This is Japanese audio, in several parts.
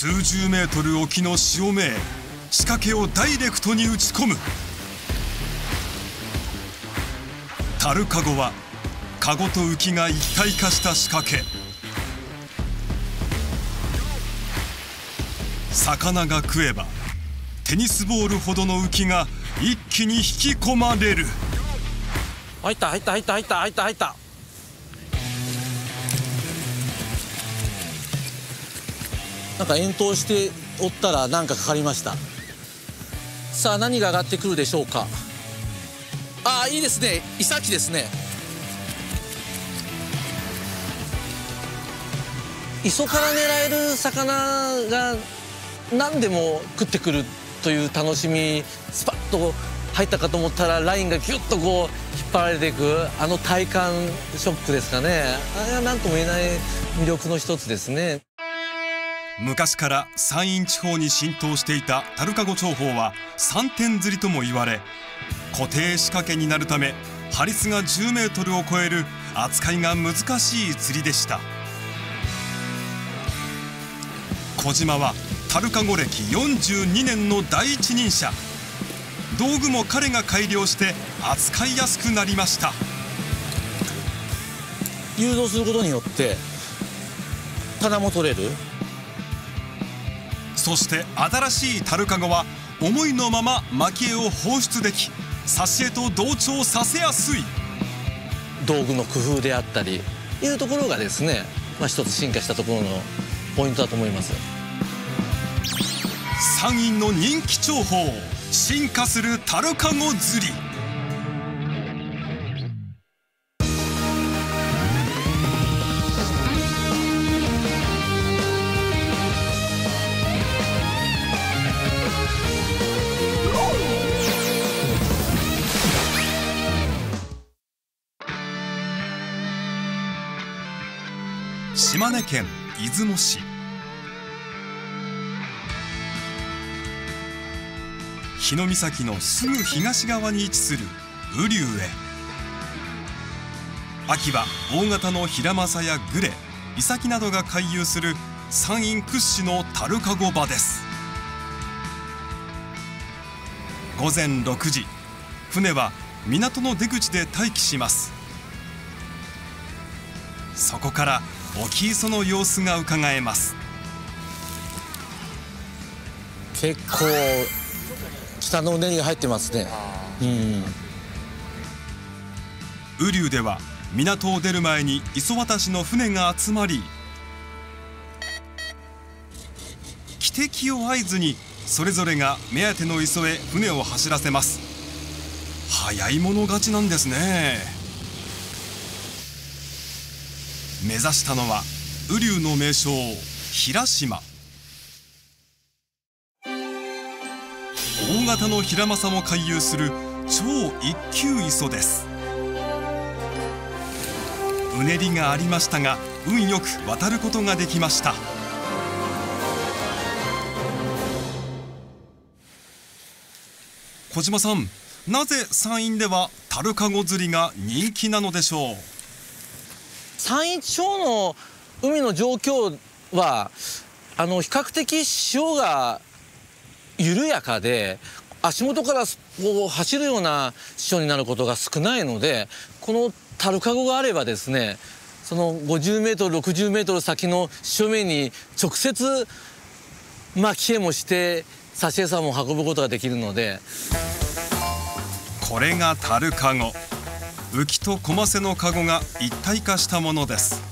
数十メートル沖の潮目へ仕掛けをダイレクトに打ち込む。タルカゴはカゴと浮きが一体化した仕掛け。魚が食えばテニスボールほどの浮きが一気に引き込まれる。入った入った入った入った入った入った。なんか遠投しておったら何かかかりました。さあ何が上がってくるでしょうか。ああいいですね。イサキですね。磯から狙える魚が何でも食ってくるという楽しみスパッと入ったかと思ったらラインがギュッとこう引っ張られていくあの体感ショックですかね。あれは何とも言えない魅力の一つですね。昔から山陰地方に浸透していたタルカゴ長法は三点釣りとも言われ固定仕掛けになるためハリスが10メートルを超える扱いが難しい釣りでした。小島はタルカゴ歴42年の第一人者。道具も彼が改良して扱いやすくなりました。誘導することによって棚も取れる。そして新しいタルカゴは思いのまま蒔絵を放出でき挿絵と同調させやすい。道具の工夫であったりいうところがですね、まあ、一つ進化したところのポイントだと思います。山陰の人気重宝進化するタルカゴ釣り島根県出雲市。日の岬のすぐ東側に位置する雨竜へ。秋は大型のヒラマサやグレイサキなどが回遊する山陰屈指のタルカゴ場です。午前6時船は港の出口で待機します。そこから沖磯の様子が伺えます。結構北のうねりが入ってますね。うん雨竜では港を出る前に磯渡しの船が集まり汽笛を合図にそれぞれが目当ての磯へ船を走らせます。早い者勝ちなんですね目指したのは雨竜の名称平島。大型のヒラマサも回遊する超一級磯です。うねりがありましたが運よく渡ることができました。小島さんなぜ山陰ではタルカゴ釣りが人気なのでしょう？山陰地方の海の状況はあの比較的潮が緩やかで足元からこう走るような潮になることが少ないのでこのタルカゴがあればですねその50メートル60メートル先の潮目に直接巻き絵もして挿絵さも運ぶことができるので。これがタルカゴ浮きとコマセのカゴが一体化したものです。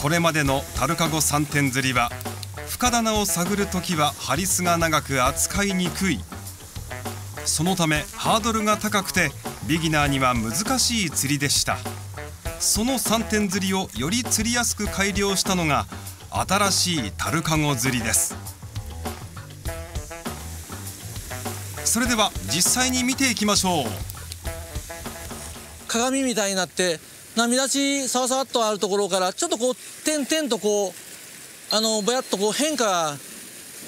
これまでのタルカゴ3点釣りは深棚を探るときはハリスが長く扱いにくい。そのためハードルが高くてビギナーには難しい釣りでした。その3点釣りをより釣りやすく改良したのが新しいタルカゴ釣りです。それでは実際に見ていきましょう。鏡みたいになって波立ちさわさわっとあるところからちょっとこう点々とこうあのぼやっとこう変化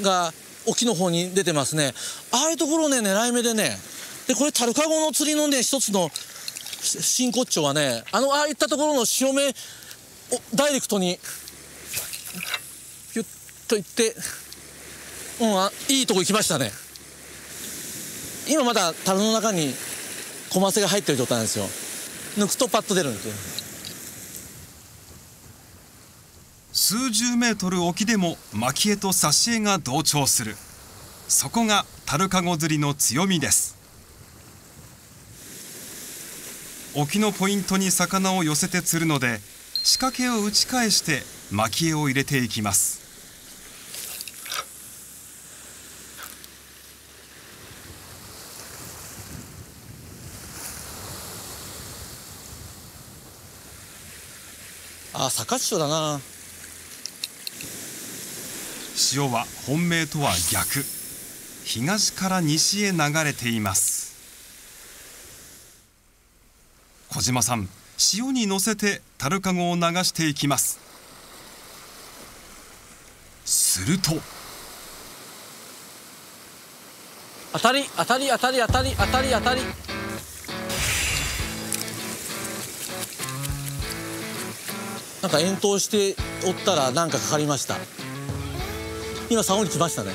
が沖の方に出てますね。ああいうところをね狙い目でね。でこれタルカゴの釣りのね一つの真骨頂はねあのああいったところの潮目をダイレクトにピュッと言ってうんあいいとこ行きましたね。今まだ樽の中に小マセが入ってる状態なんですよ。抜くとパッと出るんですよ。数十メートル沖でも蒔絵と挿絵が同調する。そこが樽かご釣りの強みです。沖のポイントに魚を寄せて釣るので仕掛けを打ち返して蒔絵を入れていきます。あ坂潮だな。潮は本命とは逆。東から西へ流れています。小島さん潮に乗せて樽かごを流していきます。すると。当たり当たり当たり当たり当たり当たりなんか遠投しておったらなんかかかりました。今竿に来ましたね。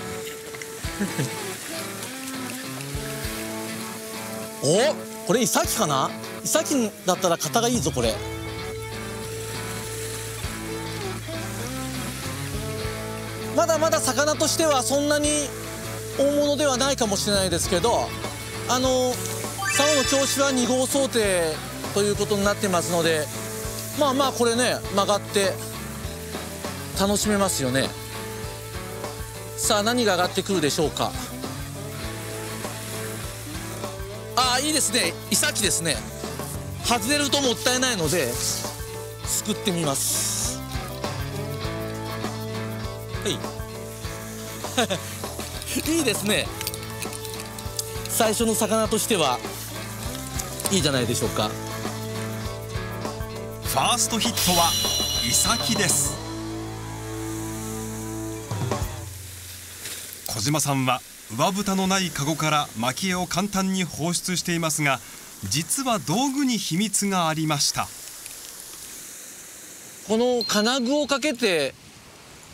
お？これイサキかな？イサキだったら型がいいぞこれ。まだまだ魚としてはそんなに大物ではないかもしれないですけどあの竿の調子は2号想定ということになってますのでまあまあこれね曲がって楽しめますよね。さあ何が上がってくるでしょうか。ああいいですね。イサキですね。外れるともったいないのですくってみます。はい。いいですね。最初の魚としてはいいじゃないでしょうか。ァーストヒットはイサキです。小島さんは上蓋のないカゴから蒔絵を簡単に放出していますが実は道具に秘密がありました。この金具をかけて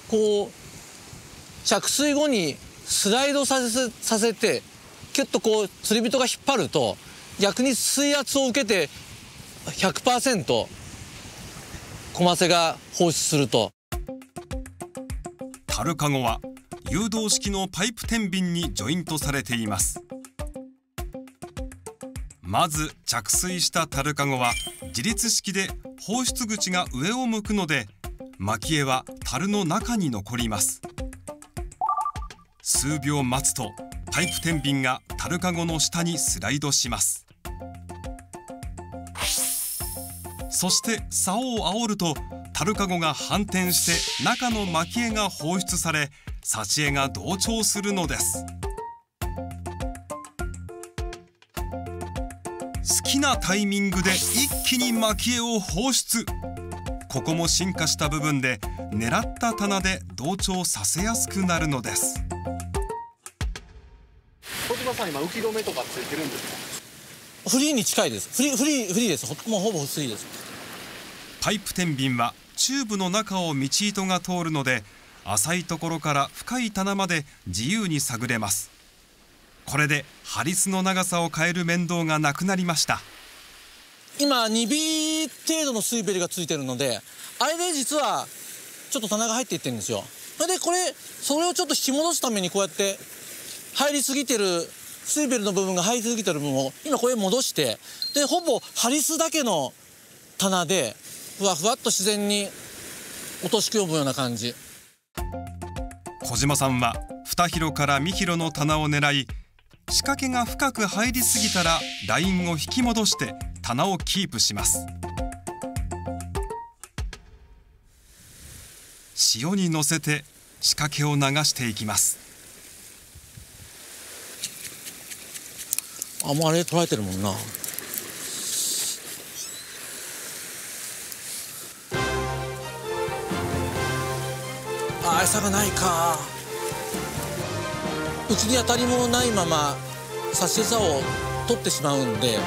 こう着水後にスライドさせさせてキュッとこう釣り人が引っ張ると逆に水圧を受けて100%コマセが放出すると。樽かごは誘導式のパイプ天秤にジョイントされています。まず着水した樽かごは自立式で放出口が上を向くので蒔絵は樽の中に残ります。数秒待つとパイプ天秤が樽かごの下にスライドします。そして竿を煽ると樽かごが反転して中の蒔絵が放出され幸絵が同調するのです。好きなタイミングで一気に蒔絵を放出。ここも進化した部分で狙った棚で同調させやすくなるのです。小島さん今浮き止めとかついてるんですか？フリーに近いです。フリーフリーフリーです。ほもうほぼフリーです。パイプ天秤はチューブの中を道糸が通るので浅いところから深い棚まで自由に探れます。これでハリスの長さを変える面倒がなくなりました。今 2B 程度の水ベルがついてるのであれで実はちょっと棚が入っていってるんですよ。それでこれそれをちょっと引き戻すためにこうやって入りすぎてる水ベルの部分が入りすぎてる部分を今これ戻してでほぼハリスだけの棚でふわふわっと自然に落とし込むような感じ。小島さんは2広から3広の棚を狙い仕掛けが深く入りすぎたらラインを引き戻して棚をキープします。潮に乗せて仕掛けを流していきます。あもうあれ捉えてるもんな。あ餌がないか。うちに当たりもないまま差し餌を取ってしまうんで。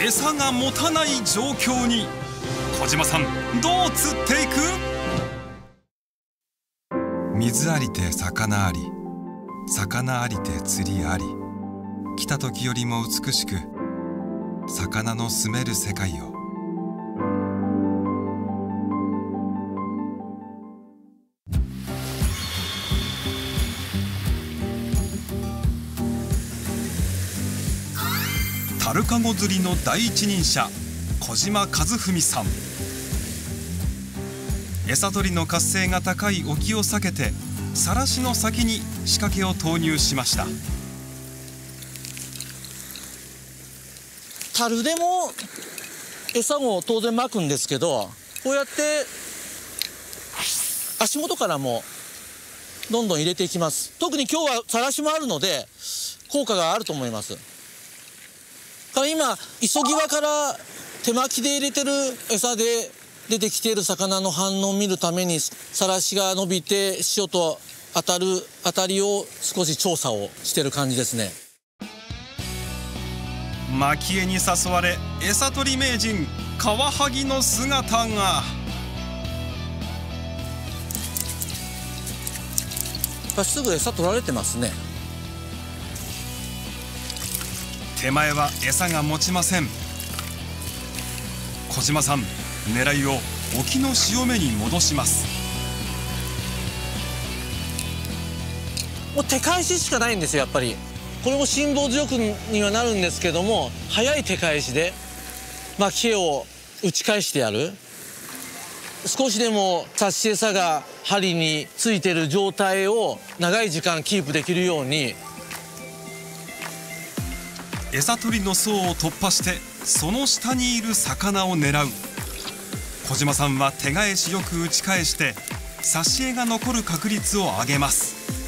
餌が持たない状況に。小島さんどう釣っていく？水ありて魚あり。魚ありて釣りあり。来た時よりも美しく魚の住める世界を。樽かご釣りの第一人者小島和文さん。餌取りの活性が高い沖を避けて晒しの先に仕掛けを投入しました。樽でも餌も当然巻くんですけどこうやって足元からもどんどん入れていきます。特に今日は晒しもあるので効果があると思います。から今磯際から手巻きで入れてる餌で出てきている魚の反応を見るために晒しが伸びて塩と当たる当たりを少し調査をしてる感じですね。蒔絵に誘われ餌取り名人カワハギの姿が。やっぱすぐ餌取られてますね。手前は餌が持ちません。小島さん狙いを沖の潮目に戻します。もう手返ししかないんですよやっぱりこれも辛抱強くにはなるんですけども早い手返しで巻き絵を打ち返してやる。少しでも差し餌が針についてる状態を長い時間キープできるように。餌取りの層を突破してその下にいる魚を狙う。小島さんは手返しよく打ち返して挿絵が残る確率を上げます。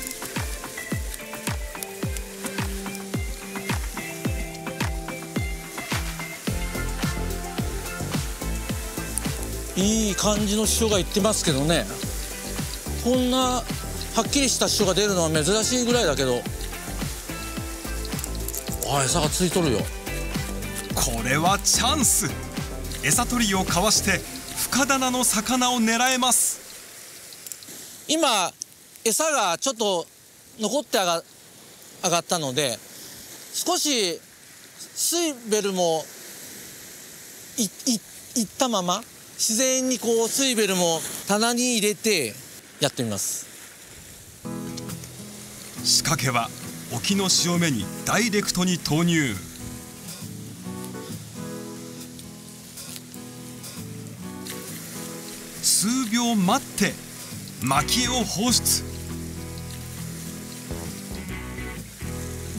いい感じの潮がいってますけどね。こんなはっきりした潮が出るのは珍しいぐらいだけど。あ餌がついとるよ。これはチャンス。餌取りをかわして深棚の魚を狙えます。今餌がちょっと残って上が上がったので少しスイベルもいいいったまま自然にこうスイベルも棚に入れてやってみます。仕掛けは沖の潮目にダイレクトに投入。数秒待って蒔絵を放出。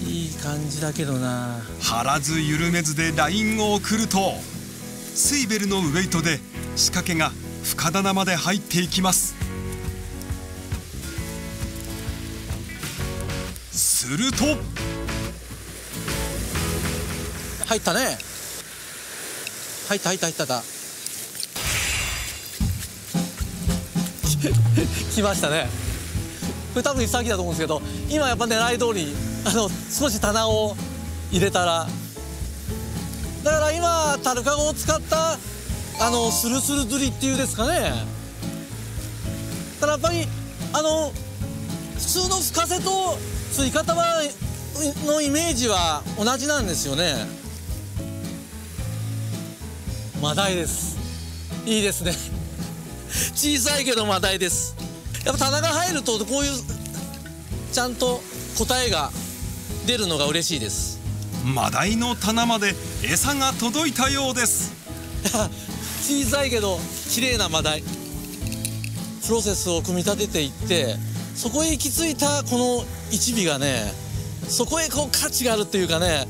いい感じだけどな。張らず緩めずでラインを送るとスイベルのウエイトで仕掛けが深棚まで入っていきます。すると入ったね。入った入った入った。来ましたね。これ多分潔だと思うんですけど今やっぱ狙い通りあの少し棚を入れたら。だから今タルカゴを使ったあのスルスル釣りっていうですかね。だからやっぱりあの普通の深瀬と釣り方はのイメージは同じなんですよね。マダイです。いいですね。小さいけどマダイです。やっぱ棚が入るとこういうちゃんと答えが出るのが嬉しいです。マダイの棚まで餌が届いたようです 小さいけど綺麗なマダイ。プロセスを組み立てていってそこへ行き着いたこの一尾がねそこへこう価値があるっていうかね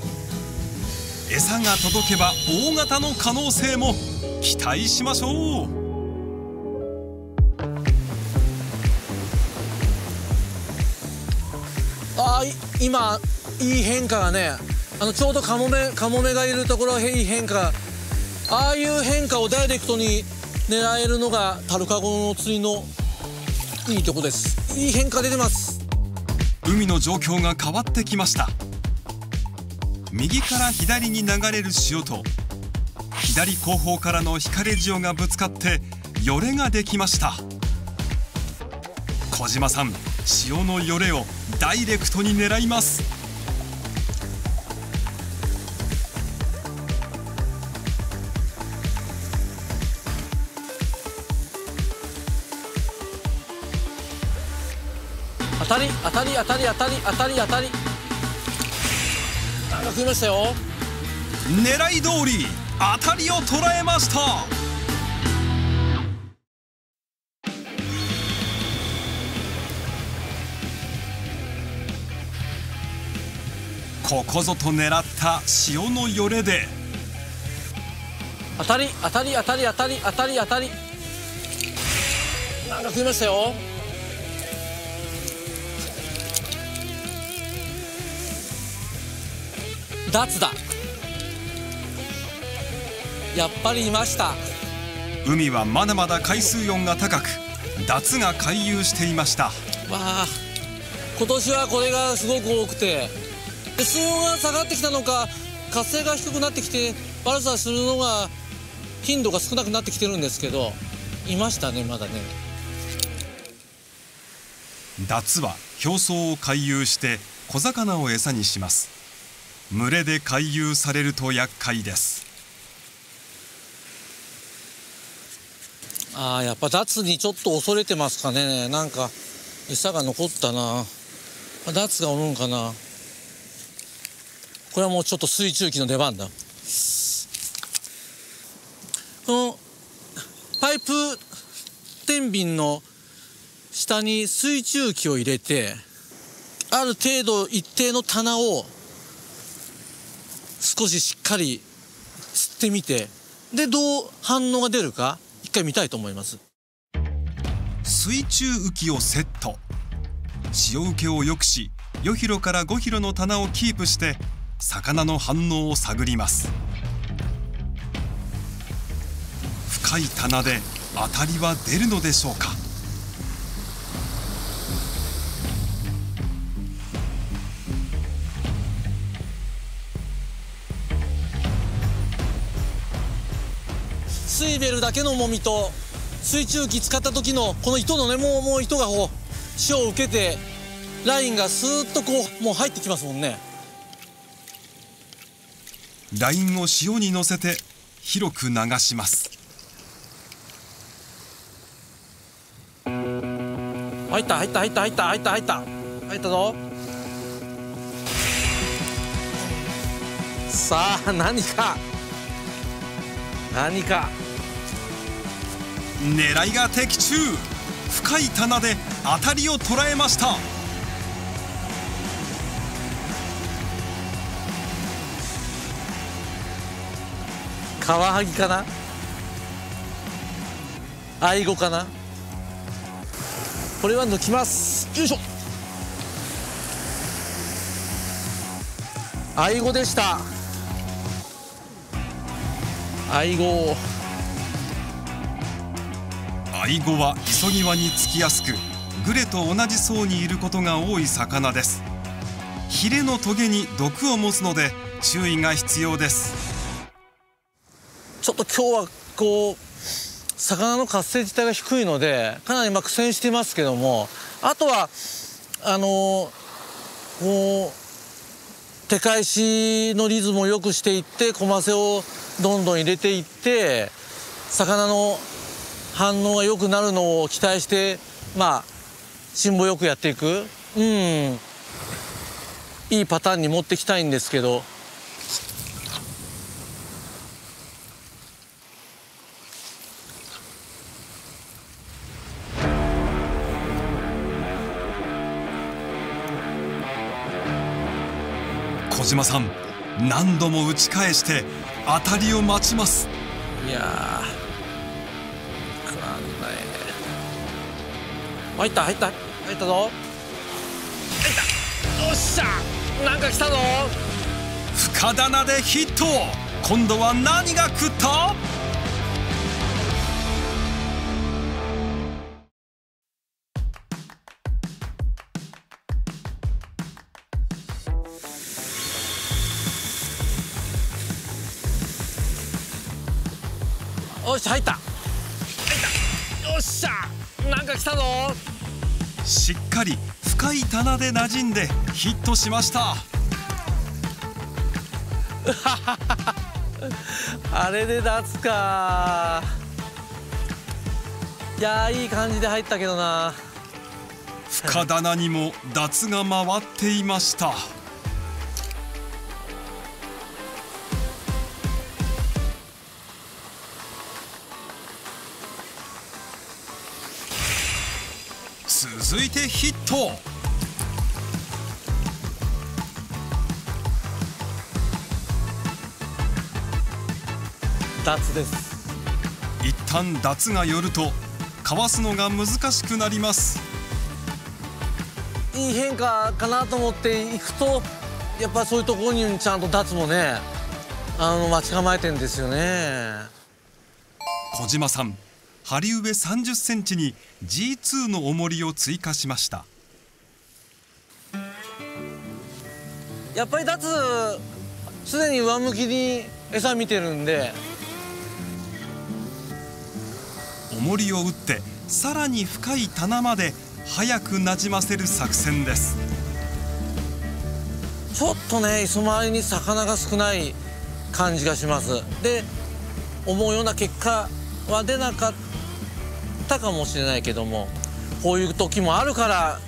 餌が届けば大型の可能性も期待しましょう。あ今いい変化がねあのちょうどカモメカモメがいるところいい変化ああいう変化をダイレクトに狙えるのがタルカゴの釣りのいいとこです。いい変化出てます。海の状況が変わってきました。右から左に流れる潮と左後方からの光潮がぶつかってよれができました。小島さん塩のよれをダイレクトに狙います。たり当たり当たり当たり当たり当たり。なんか食いましたよ。狙い通り当たりを捉えました。ここぞと狙った塩のよれで。当たり当たり当たり当たり当たり当たり。なんか食いましたよダツだ。やっぱりいました。海はまだまだ海水温が高く脱が回遊していました。わあ今年はこれがすごく多くて。で水温が下がってきたのか活性が低くなってきて悪さするのが頻度が少なくなってきてるんですけどいましたねまだね。脱は表層を回遊して小魚を餌にします群れで回遊されると厄介です。ああやっぱ脱にちょっと恐れてますかね。なんか餌が残ったな。脱がおるんかな。これはもうちょっと水中機の出番だ。このパイプ天秤の下に水中機を入れてある程度一定の棚を少ししっかり吸ってみてでどう反応が出るか一回見たいと思います。水中浮きをセット。潮受けを良くし4キロから5キロの棚をキープして魚の反応を探ります。深い棚で当たりは出るのでしょうか？水ベルだけのもみと水中機使った時のこの糸のねもうもう糸がこう潮を受けてラインがスーッとこうもう入ってきますもんね。ラインを潮に乗せて広く流します。入った入った入った入った入った入った。入ったぞ。さあ何か。何か狙いが的中。深い棚で当たりを捉えました。カワハギかな？アイゴかな？これは抜きます。よいしょ。アイゴでした。アイゴアイゴは磯際につきやすくグレと同じ層にいることが多い魚です。ヒレのトゲに毒を持つので注意が必要です。ちょっと今日はこう魚の活性自体が低いのでかなりまあ苦戦してますけどもあとはあのこう手返しのリズムを良くしていってコマセをどんどん入れていって魚の反応が良くなるのを期待してまあ辛抱よくやっていく。うん。いいパターンに持ってきたいんですけど。小島さん何度も打ち返して当たりを待ちます。いや入った入った。入ったぞ。入った。おっしゃ。なんか来たぞ。深棚でヒット。今度は何が食った？おっしゃ入った。入った。よっしゃ。なんか来たぞしっかり深い棚で馴染んでヒットしました。あれで脱か。いやいい感じで入ったけどな。深棚にも脱が回っていました続いてヒット。脱です。一旦脱が寄るとかわすのが難しくなります。いい変化かなと思っていくとやっぱそういうところにちゃんと脱もねあの待ち構えてんですよね。小島さん針上30センチに G2 の重りを追加しました。やっぱり脱すでに上向きに餌見てるんで。重りを打ってさらに深い棚まで早くなじませる作戦です。ちょっとね磯回りに魚が少ない感じがします。で思うような結果は出なかったかもしれないけどもこういう時もあるから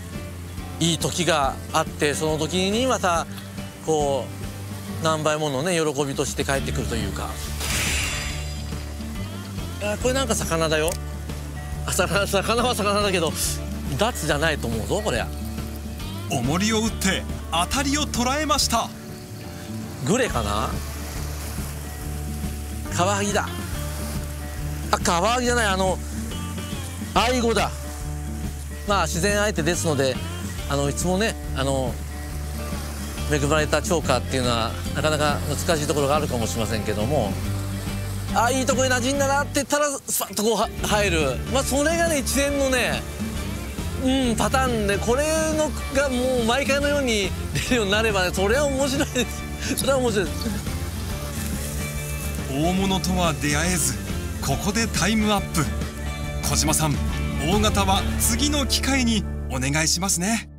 いい時があってその時にまたこう何倍ものね喜びとして帰ってくるというか。あこれなんか魚だよ。あ魚魚は魚だけどダツじゃないと思うぞこれ重りを打って当たりを捉えました。グレかな？カワハギだ。あカワハギじゃないあのアイゴだ。まあ自然相手ですのであのいつもねあの恵まれた釣果っていうのはなかなか難しいところがあるかもしれませんけどもあいいとこに馴染んだなって言ったらスパッとこう入る。まあそれがね一連のねうんパターンでこれのがもう毎回のように出るようになればねそれは面白いです。それは面白いです。大物とは出会えずここでタイムアップ。小島さん大型は次の機会にお願いしますね。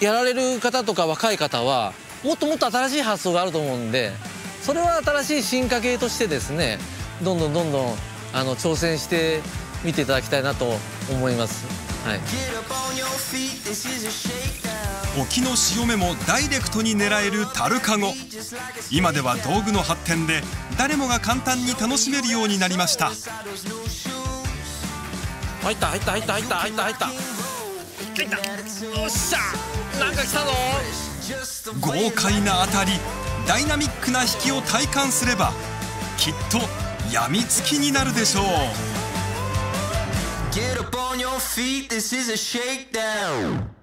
やられる方とか若い方はもっともっと新しい発想があると思うんでそれは新しい進化系としてですねどんどんどんどんあの挑戦してみていただきたいなと思います。はい、沖の潮目もダイレクトに狙えるタルカゴ今では道具の発展で誰もが簡単に楽しめるようになりました入った入った入った入った入った入った。入ったよっしゃなんか来たぞ。豪快な当たりダイナミックな引きを体感すればきっとやみつきになるでしょう。Get up on your feet, this is a shakedown.